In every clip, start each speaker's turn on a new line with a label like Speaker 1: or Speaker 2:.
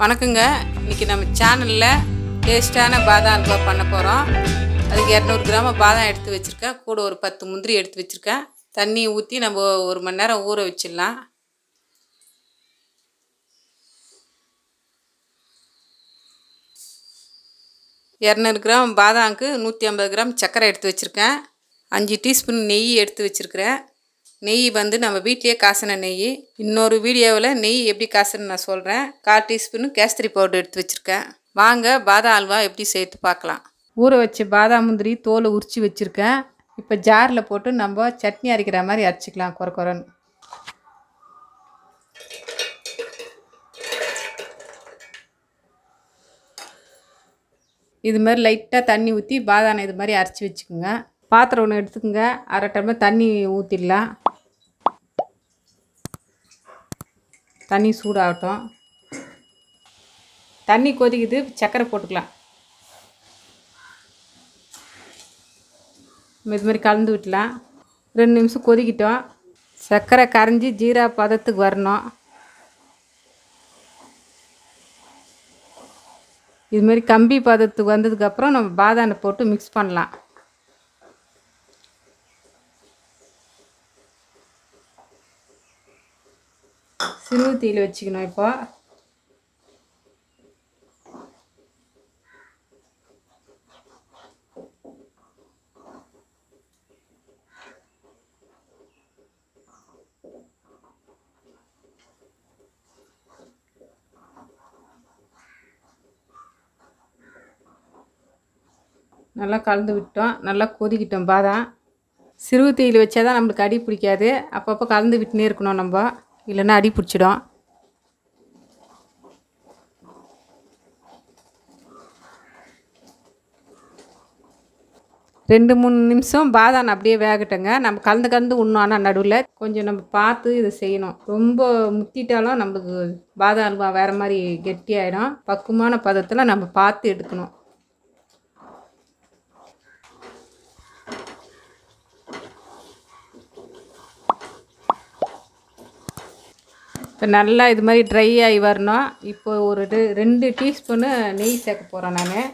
Speaker 1: வணக்கங்க. இன்றைக்கி நம்ம சேனலில் டேஸ்டான பாதாம் அல்வா பண்ண போகிறோம் அதுக்கு இரநூறு கிராம பாதாம் எடுத்து வச்சுருக்கேன். கூட ஒரு பத்து முந்திரி எடுத்து வச்சுருக்கேன். தண்ணி ஊற்றி நம்ம ஒரு மணி நேரம் ஊற வச்சிடலாம். இரநூறு கிராம் பாதாமுக்கு நூற்றி ஐம்பது கிராம் சர்க்கரை எடுத்து வச்சுருக்கேன். அஞ்சு டீஸ்பூன் நெய் எடுத்து வச்சுருக்கிறேன். நெய் வந்து நம்ம வீட்லேயே காசின நெய். இன்னொரு வீடியோவில் நெய் எப்படி காசுன்னு நான் சொல்கிறேன் கால் டீஸ்பூனு கேசரி பவுடர் எடுத்து வச்சுருக்கேன். வாங்க பாதாம் அல்வா எப்படி சேர்த்து பார்க்கலாம். ஊற வச்ச பாதாம் முந்திரி தோலை உரித்து வச்சுருக்கேன். இப்போ ஜாரில் போட்டு நம்ம சட்னி அரைக்கிற மாதிரி அரைச்சிக்கலாம் குறை குறைன்னு இது மாதிரி லைட்டாக தண்ணி ஊற்றி பாதாம் இது மாதிரி அரைச்சி வச்சுக்கோங்க. பாத்திரம் ஒன்று எடுத்துக்கோங்க. அரை டம்ளர் தண்ணி ஊற்றிடலாம் தண்ணி சூடாகட்டும். தண்ணி கொதிக்குது சர்க்கரை போட்டுக்கலாம். இது மாதிரி கலந்து விட்டலாம். ரெண்டு நிமிஷம் கொதிக்கிட்டோம். சர்க்கரை கரைஞ்சி ஜீரா பதத்துக்கு வரணும். இது மாதிரி கம்பி பதத்துக்கு வந்ததுக்கப்புறம் நம்ம பாதானை போட்டு மிக்ஸ் பண்ணலாம். சிறு தீயில் வச்சுக்கணும் இப்போ. நல்லா கலந்து விட்டோம். நல்லா கொதிக்கிட்டோம் பாதாம் சிறு தீயில் வச்சால் தான் நம்மளுக்கு அடி பிடிக்காது. அப்பப்போ கலந்து விட்டுனே இருக்கணும் நம்ம. இல்லைன்னா அடி பிடிச்சிடும். ரெண்டு மூணு நிமிஷம் பாதாம் அப்படியே வேகட்டுங்க. நம்ம கலந்து கலந்து உண்ணும் ஆனால் நடுவில்? கொஞ்சம் நம்ம பார்த்து இதை செய்யணும். ரொம்ப முத்திட்டாலும் நம்மளுக்கு பாதாம் அல்வா வேறு மாதிரி கெட்டியாயிடும். பக்குவமான பதத்தில் நம்ம பார்த்து எடுக்கணும். இப்போ நல்லா இது மாதிரி ட்ரை ஆகி வரணும். இப்போ ஒரு ரெண்டு டீஸ்பூனு நெய் சேர்க்க போகிறேன் நான்.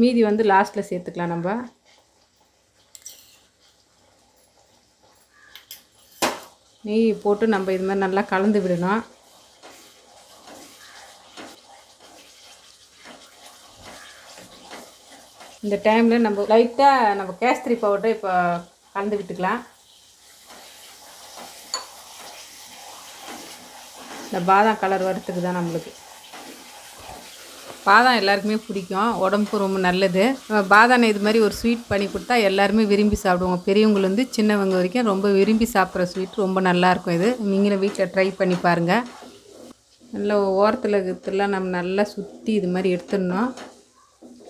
Speaker 1: மீதி வந்து லாஸ்ட்டில் சேர்த்துக்கலாம் நம்ம. நெய் போட்டு நம்ம இது மாதிரி நல்லா கலந்து விடணும். இந்த டைமில் நம்ம லைட்டாக நம்ம கேஸ்திரி பவுடர் இப்போ கலந்து விட்டுக்கலாம். இந்த பாதாம் கலர் வரத்துக்கு தான் நம்மளுக்கு. பாதாம் எல்லாருக்குமே பிடிக்கும். உடம்புக்கு ரொம்ப நல்லது. பாதாம் இது மாதிரி ஒரு ஸ்வீட் பண்ணி கொடுத்தா எல்லாருமே விரும்பி சாப்பிடுவோம் பெரியவங்கலேருந்து சின்னவங்க வரைக்கும் ரொம்ப விரும்பி சாப்பிட்ற ஸ்வீட் ரொம்ப நல்லாயிருக்கும் இது. நீங்களும் வீட்டில் ட்ரை பண்ணி பாருங்கள் நல்லா ஓரத்தில் இருக்கிறதுலாம் நம்ம நல்லா சுற்றி இது மாதிரி எடுத்துடணும்.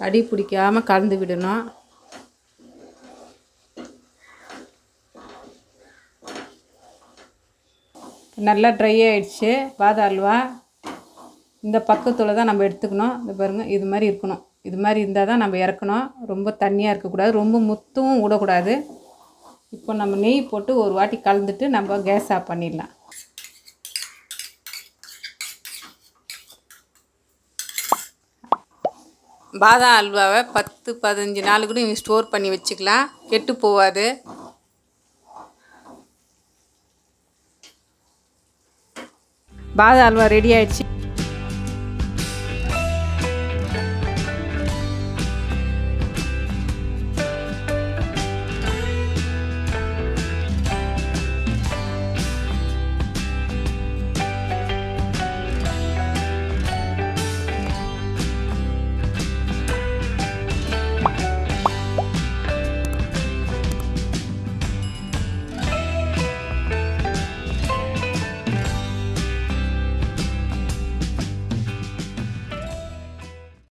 Speaker 1: அடி பிடிக்காமல் கலந்து விடணும். நல்லா ட்ரை ஆகிடுச்சு பாதாம் அல்வா. இந்த பக்கத்தில் தான் நம்ம எடுத்துக்கணும். இந்த பாருங்கள் இது மாதிரி இருக்கணும். இது மாதிரி இருந்தால் தான் நம்ம இறக்கணும். ரொம்ப தண்ணியாக இருக்கக்கூடாது. ரொம்ப முத்தவும் விடக்கூடாது இப்போ நம்ம நெய் போட்டு ஒரு வாட்டி கலந்துட்டு நம்ம கேஸ் ஆஃப் பண்ணிடலாம். பாதாம் அல்வாவை பத்து பதினஞ்சு நாள் கூட நீங்கள் ஸ்டோர் பண்ணி வச்சுக்கலாம். கெட்டு போகாது. பாத அல்வா ரெடி ஆயிடுச்சு.